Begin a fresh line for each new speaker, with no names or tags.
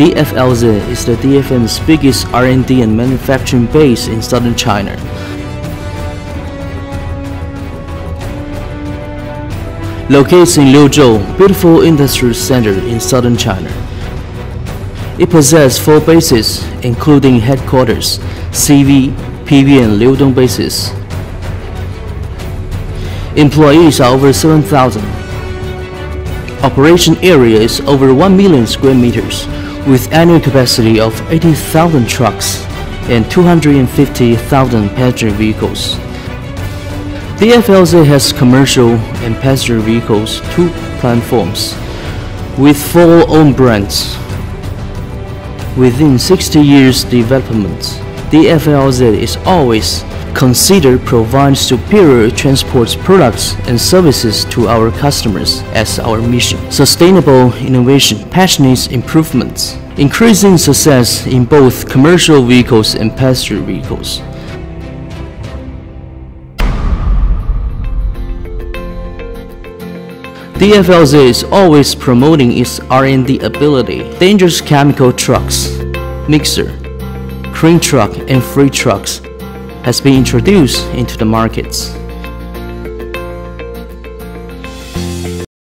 DFLZ is the DFM's biggest R&D and manufacturing base in southern China. Located in Liuzhou, beautiful industrial center in southern China. It possesses four bases, including headquarters, CV, PV, and Liudong bases. Employees are over 7,000. Operation area is over 1 million square meters, with annual capacity of 80,000 trucks and 250,000 passenger vehicles. DFLZ has commercial and passenger vehicles two platforms with four own brands. Within 60 years development, DFLZ is always considered provide superior transport products and services to our customers as our mission. Sustainable innovation, passionate improvements, increasing success in both commercial vehicles and passenger vehicles. DFLZ is always promoting its R&D ability. Dangerous chemical trucks, mixer, crane truck and freight trucks has been introduced into the markets.